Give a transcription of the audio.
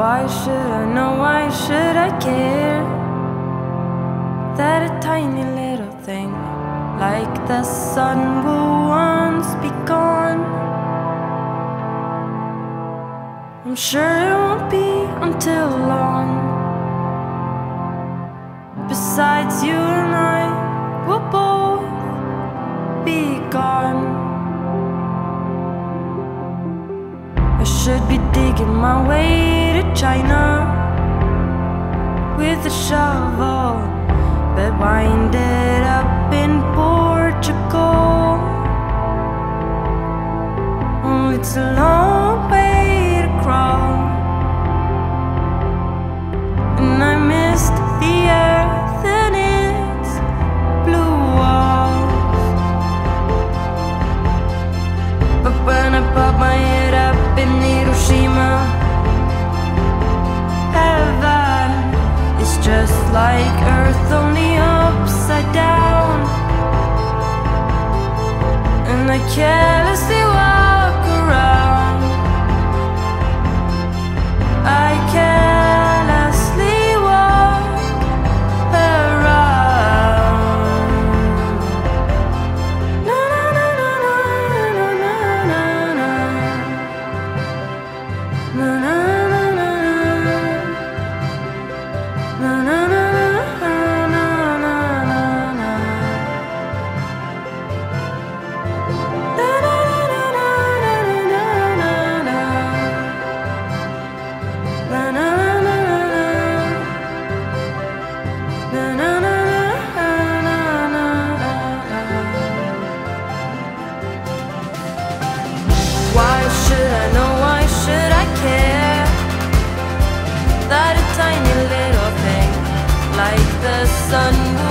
Why should I know? Why should I care? That a tiny little thing like the sun will once be gone. I'm sure it won't be until long. Besides, you and I will both be gone. I should be digging my way to China with a shovel, but wind it up in Portugal. Oh, it's a long like Earth, only upside down. And I carelessly walk sun